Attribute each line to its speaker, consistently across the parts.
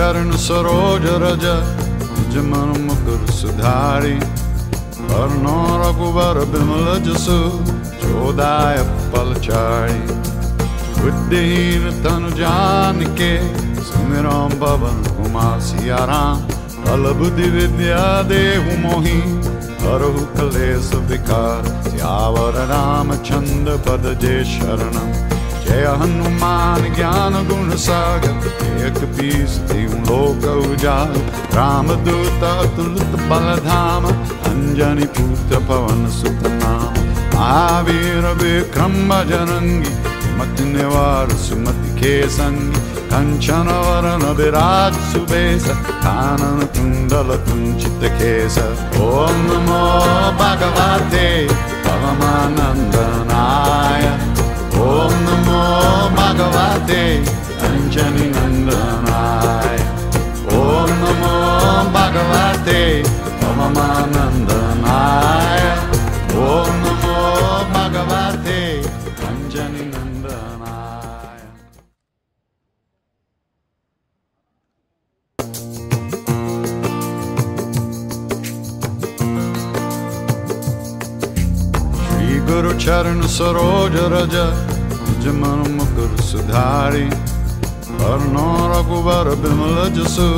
Speaker 1: चरण सरोज रज जमन मुकुर सुधारी। वर्णो रघुवर विमल जसु चोदाय पलचारी बुद्धिहीन तनु जान के सुमिरम पवन कुमार सियाराम। बल बुद्धि विद्या देहु मोहि हरहु कलेश विकार सियावर राम चंद पद जय शरणम जय हनुमान ज्ञान गुण सागर एक पीस तीन लोक उजाल राम दूत अतुलित बलधाम अंजनी पुत्र पवन सुत नाम महावीर विक्रम बजरंगी मत निवार सुमति के संगी। कंचन वरण विराज सुबेस कानन कुंडल कुंचित केस ओम नमो भगवते परमानंदनाय ओम नमो Bhagavate Anjani Nandanai Om Namo Bhagavate Namamanandanai Om Namo Bhagavate Anjani Nandanai Sri Guru Charan Saroj Raja जमन मुकुर सुधारी वर्णो रघुवर विमल जसु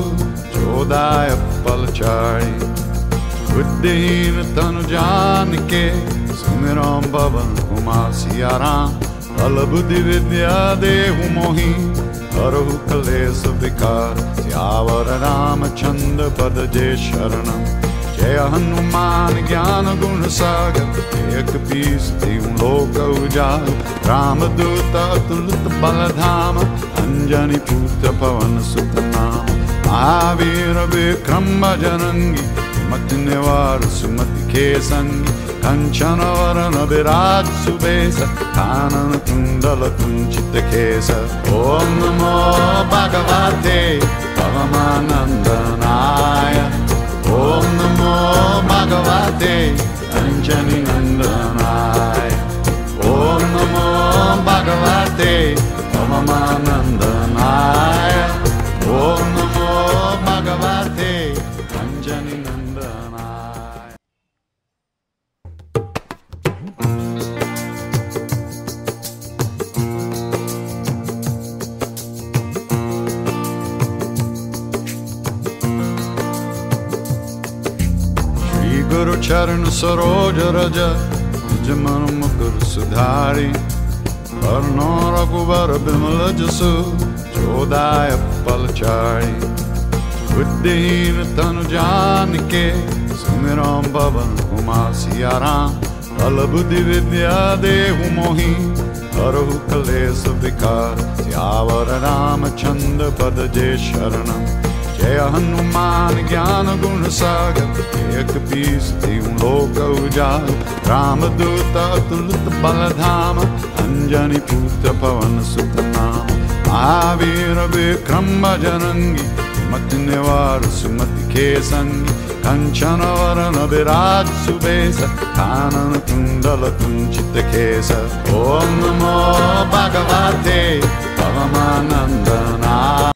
Speaker 1: चोदाय पलचारी बुद्धिहीन तनु जान के सुमिरम पवन कुमार सियाराम बल बुद्धि विद्या देहु मोहि हरहु कलेश विकार सियावर राम चंद पद जय शरणम जय हनुमान ज्ञान गुण सागर एक पीस तीन लोक उजाल राम दूत अतुलित बलधाम अंजनी पुत्र पवन सुत नाम। महावीर विक्रम बजरंगी मत निवार सुमति के संगी। कंचन वरण विराज सुबेस कानन कुंडल कुंचित केस ओम नमो भगवते परमानंदनाय सरोज रज जमन मुकुर सुधारी वर्णो रघुवर विमल जसु चोदाय पलचारी बुद्धिहीन तनु जान के सुमिरम पवन कुमार सियाराम बल बुद्धि विद्या देहु मोहि हरहु कलेश विकार सियावर राम चंद पद जय शरणम जय हनुमान ज्ञान गुण सागर एक पीस तीन लोक उजाल राम दूत अतुलित बलधाम अंजनी पुत्र पवन सुत नाम महावीर विक्रम बजरंगी मत निवार सुमति के संगी कंचन वरण विराज सुबेस कानन कुंडल कुंचित केस ओम नमो भगवते परमानंदनाय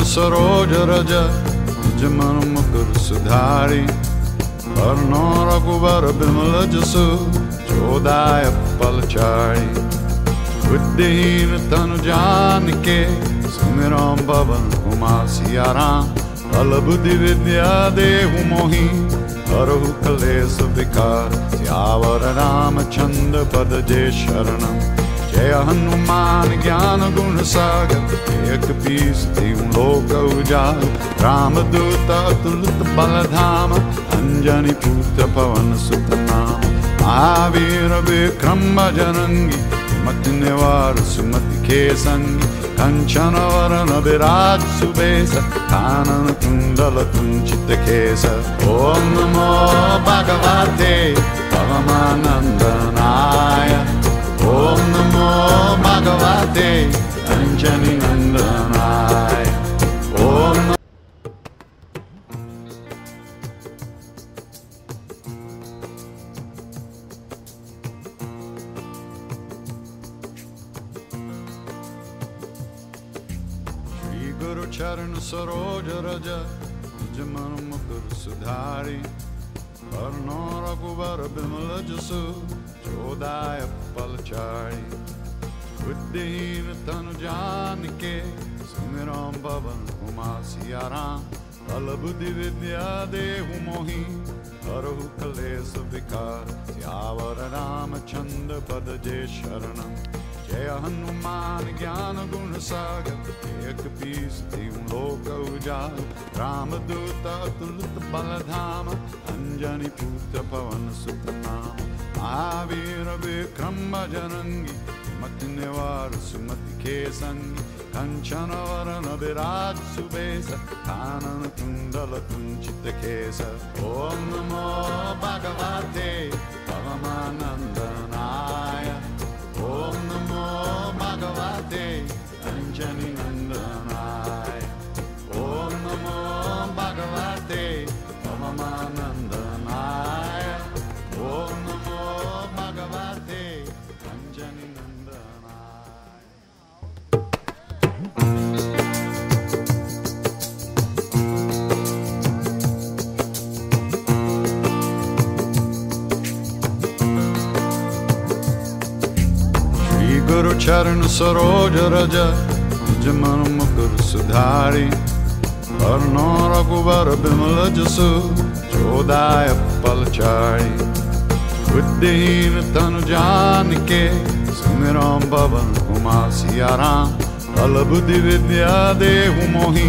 Speaker 1: चरण सरोज रज जमन मुकुर सुधारी वर्णो रघुवर विमल जसु चोदाय पलचारी बुद्धिहीन तनु जान के सुमिरम पवन कुमार सियाराम बल बुद्धि विद्या देहु मोहि हरहु कलेश विकार सियावर राम चंद पद जय शरणम जय हनुमान ज्ञान गुण सागर एक पीस तीन लोक उजाल राम दूत अतुलित बलधाम अंजनी पुत्र पवन सुत नाम। महावीर विक्रम बजरंगी मत निवार सुमति के संगी कंचन वरण विराज सुबेस कानन कुंडल कुंचित केस। ओम नमो भगवते परमानंदनाय अंजनी के सुमिरम पवन उमा सियाराम बल बुद्धि विद्या देहु मोहि हरहु कलेश विकार, सियावर राम चंद पद जय शरणम। जय हनुमान ज्ञान गुण सागर, एक पीस तीन लोक उजाल राम दूत अतुलित बल धाम, अंजनी पुत्र पवन सुत नाम। महावीर विक्रम जनंगी मति निवार सुमति के संगी। Kanchanavara Nabiraju subesa, Kanana Kundala Kunchita Kesa. Om Namo चरण सरोज रज जमन मुकुर सुधारी। वर्णो रघुवर विमल जसु चोदाय पलचारी बुद्धिहीन तनु जान के सुमिरम पवन कुमार सियाराम। बल बुद्धि विद्या देहु मोहि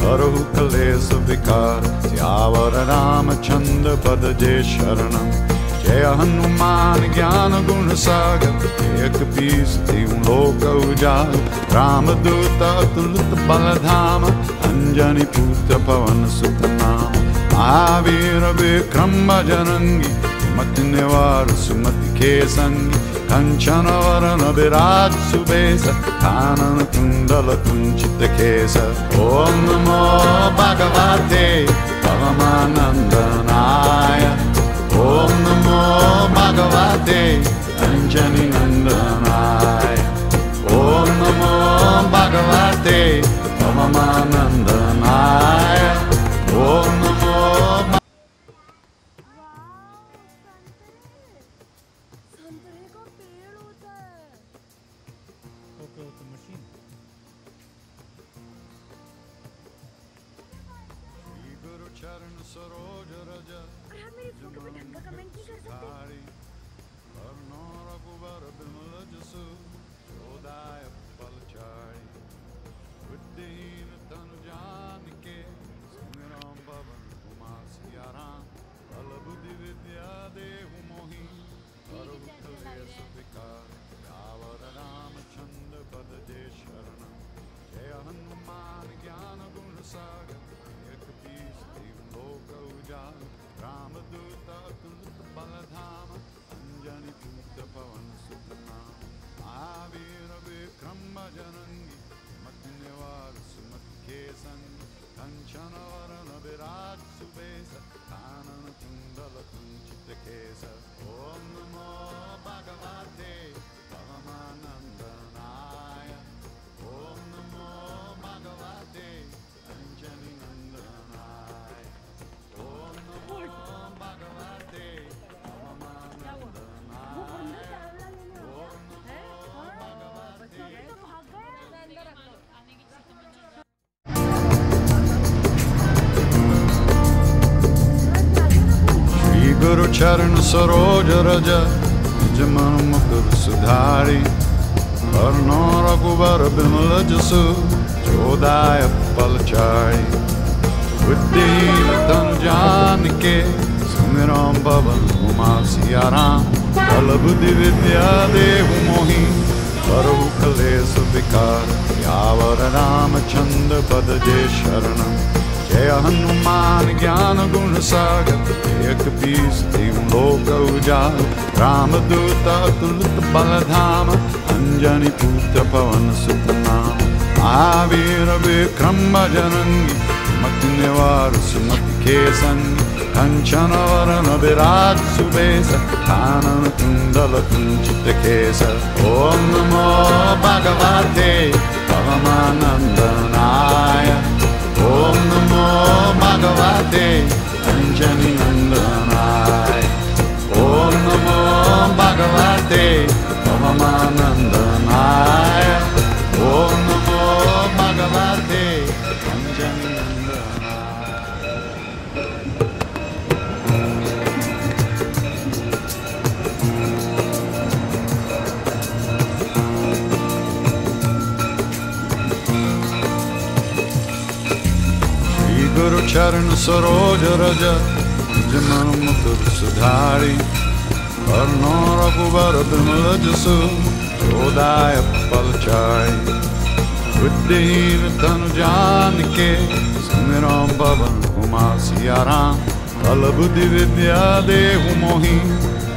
Speaker 1: हरहु कलेश विकार सियावर राम चंद पद जय शरणम जय हनुमान ज्ञान गुण सागर एक पीस तीन लोक उजाल राम दूत अतुलित बल धाम अंजनी पुत्र पवन सुत नाम। महावीर विक्रम जनंगी मति निवार सुमति के संगी। कंचन वरण विराज सुबेस कानन कुंडल कुंचित केस ओम नमो भगवते परमानंदनाय ओम नमो भगवते। अंजनी नंदनाय। ओम नमो भगवते। परमानंदनाय। ओम नमो
Speaker 2: संतरे का पेड़ होता है
Speaker 3: ओके ओके मशीन
Speaker 1: श्री गुरु चरण सरोज रज
Speaker 2: अरे आप मेरी फोटो पे ढंग का कमेंट नहीं कर सकते
Speaker 1: धारी वर्णो रघुवर विमल जसु चोदाय पलचारी बुद्धिहीन तनु जान के सुमिरम पवन कुमार सियाराम बल बुद्धि विद्या देहु मोहि हरहु कलेश विकार यावर राम चंद पद गुरु चरण सरोज रज जमन मुकुर सुधारी। वर्णो रघुवर विमल जसु चोदाय पलचारी बुद्धिहीन तनु जान के सुमिरम पवन उमा सियाराम। बल बुद्धि विद्या देहु मोहि हरहु कलेश विकार। यावर राम चंद पद जय शरणम जय हनुमान ज्ञान गुण सागर एक पीस तीन लोक उजाल राम दूत अतुलित बल धाम अंजनी पुत्र पवन सुत नाम महावीर विक्रम जनंगी मति निवार सुमति के संगी कंचन वरण विराज सुबेस कानन कुंडल कुंचित केस। ओम नमो भगवते परमानंदनाय ॐ भगवते अञ्जनि नन्दनाय ॐ नमो भगवते पवमानन्दनाय ॐ नमो भगवते अञ्जनि चरण सरोज रज जमन मुकुर सुधारी। वर्णो रघुबर विमल जसु, चोदाय पलचाई बुद्धिहीन तनु जान के सुमिरो पवन कुमार सियाराम बल बुद्धि विद्या देहु मोहि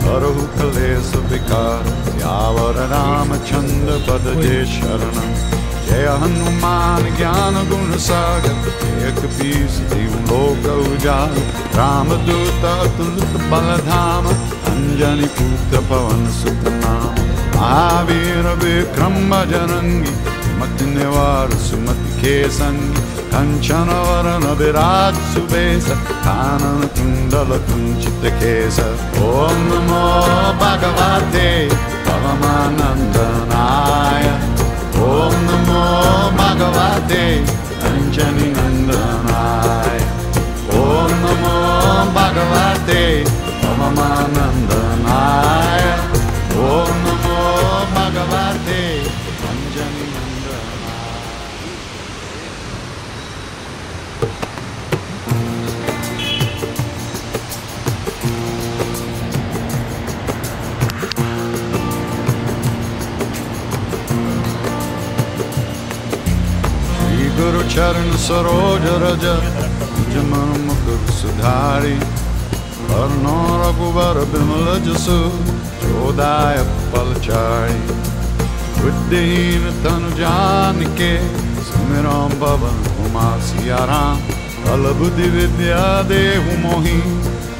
Speaker 1: हरहु कलेश विकार सियावर रामचंद्र पद जय शरणम जय हनुमान ज्ञान गुण सागर एक पीस जीव लोक उजाल राम दूत अतुलित बलधाम अंजनी पुत्र पवन सुत नाम महावीर विक्रम बजरंगी मत निवार सुमति के संग कंचन वरण विराज सुबेस कानन कुंडल कुंचित केस ओम नमो भगवते परमानंदनाय नमो भगवते अञ्जनि सरोज रज जमन मुकुर सुधारी। वर्णो रघुबर विमल जसु चोदाय पलचाई बुद्धिहीन तनु जान के सुमिरो पवन कुमार सियाराम। बल बुद्धि विद्या देहु मोहि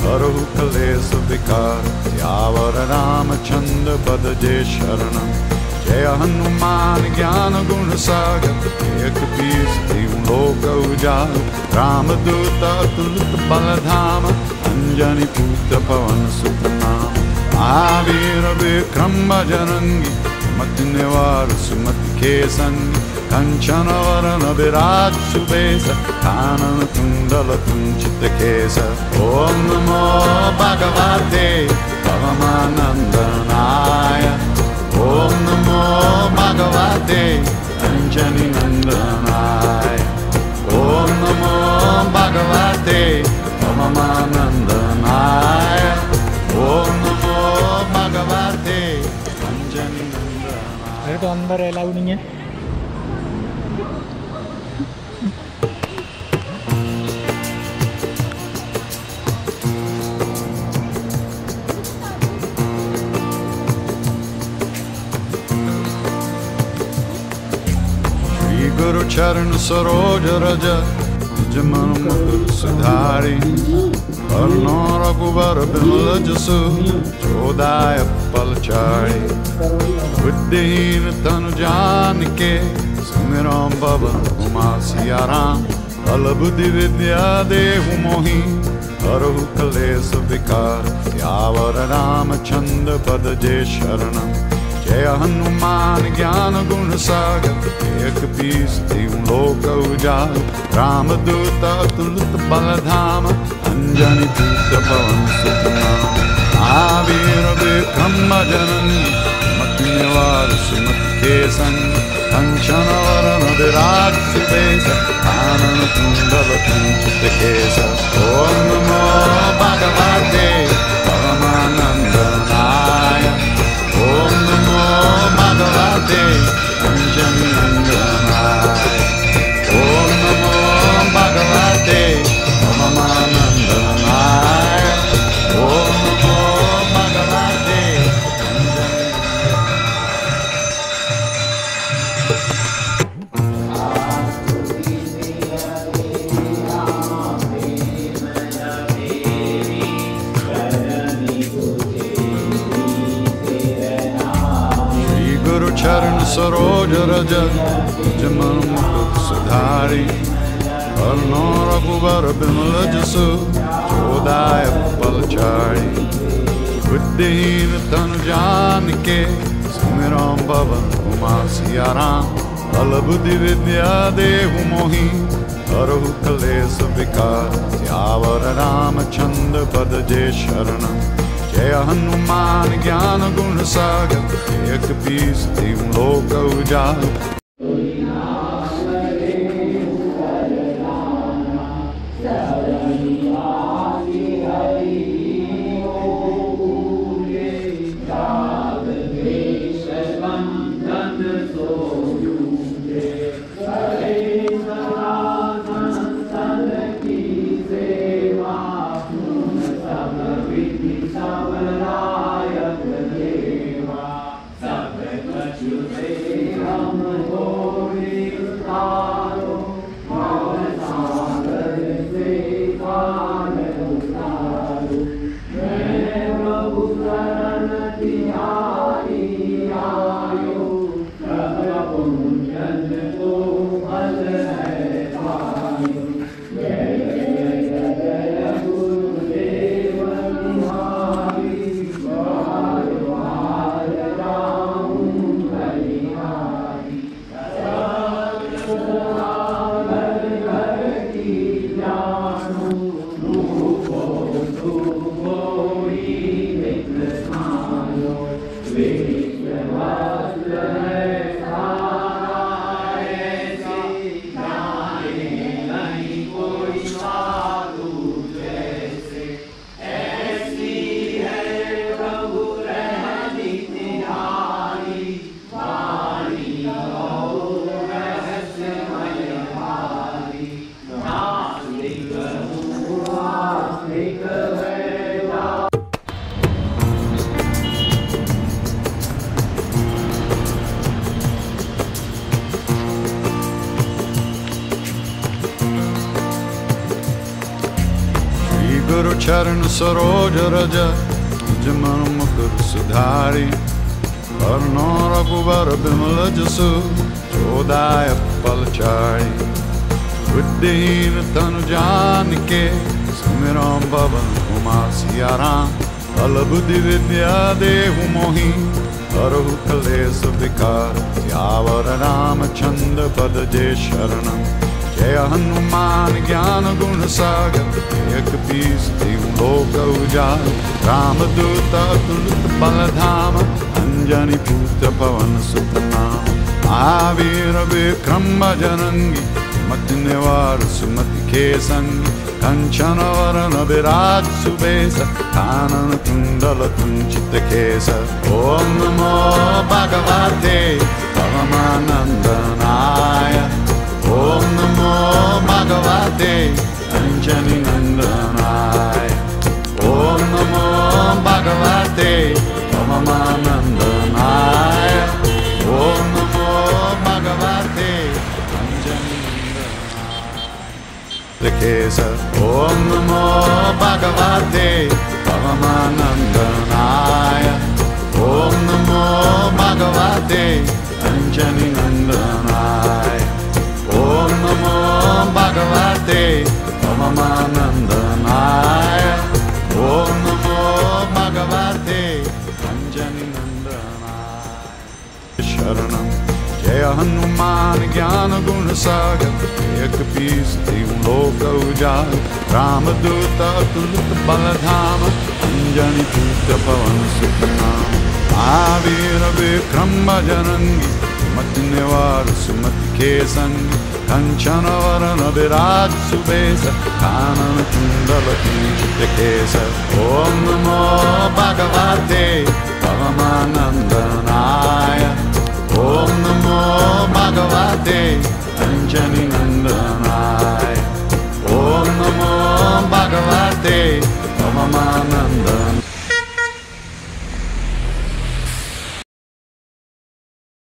Speaker 1: हरहु कलेश विकार सियावर रामचंद्र पद जय शरणम जय हनुमान ज्ञान गुण सागर पीस दीव लोक उजाल राम दूत अतुलित बलधाम अंजनी पुत्र पवन सुत नाम महावीर विक्रम बजरंगी मत निवार सुमति के संग कंचन वरण विराज सुबेस कानन कुंडल कुंचित केस। ओम नमो भगवते परमानंदनाय ॐ नमो भगवते अञ्जनि नन्दनाय ॐ नमो भगवते पवमानन्दनाय ॐ नमो भगवते अञ्जनि नन्दनाय गुरु चरण सरोज रज जमन मुकुर सुधारी। वर्णो रघुबर विमल जसु चोदाय पलचाई बुद्धिहीन तनु जान के सुमिरो पवन कुमार सियाराम। बल बुद्धि विद्या देहु मोहि हरहु कलेश विकार सियावर रामचंद्र पद जय शरणम जय हनुमान ज्ञान गुण सागर, एक पीस दीव लोक उजाल राम दूत अतुलित बलधाम अंजनी पुत्र पवन सुत नाम महावीर विक्रम जननी मति निवार सुमति के संग कंचन वरण विराज सुबेस कानन कुंडल कुंचित केस ओम नमो भगवते भगवते सरोज जमन मुकुट सुधारी। कर्णो रघुवर बिमल जसु चोदाय पलचारी बुद्धिहीन तन जान के सुमिरो पवन कुमार सियाराम। बल बुद्धि विद्या देहु मोहि हरहु कलेश विकार। सियावर रामचंद्र पद जे शरणम। जय हनुमान ज्ञान गुण सागर एक पीस तीन लोक उजागर चरण सरोज रज जमन मुकुर सुधारी। कर्णो रघुवर बिमल जसु चोदाय पलचारी बुद्धिहीन तनु जान के सुमिरो पवन कुमार सियाराम। बल बुद्धि विद्या देहु मोहि हरहु कलेश विकार सियावर रामचंद्र पद जे शरणम जय हनुमान ज्ञान गुण सागर एक पीस तीन लोक उजाल राम दूत अतुलित बलधाम अंजनी पुत्र पवन सुत नाम महावीर विक्रम बजरंगी मति निवार सुमति के संगी कंचन वरण विराज सुबेस कानन कुंडल कुंचित केस। ओम नमो भगवते परमानंदनाय ॐ नमो भगवते अञ्जनि नन्दनाय ॐ नमो भगवते ममानन्दनाय ॐ नमो भगवते केश ॐ नमो भगवते परमानन्दनाय ॐ नमो भगवते अञ्जनि नन्दनाय ममानन्दनाय ॐ भगवते अञ्जनि नन्दनाय शरणं। जय हनुमान ज्ञान गुण सागर एक पीस तीन लोक उजाल रामदूत अतुलित बलधाम। अंजनी पूत पवन महावीर विक्रम बजरंगी मति निवार सुमति के संग कंचन वरण विराज सुबेस कानन कुंडल कुंचित केस ओम नमो भगवते परमानंदनाय ओम नमो भगवते अंजनी नंदनाय ओम नमो भगवते मम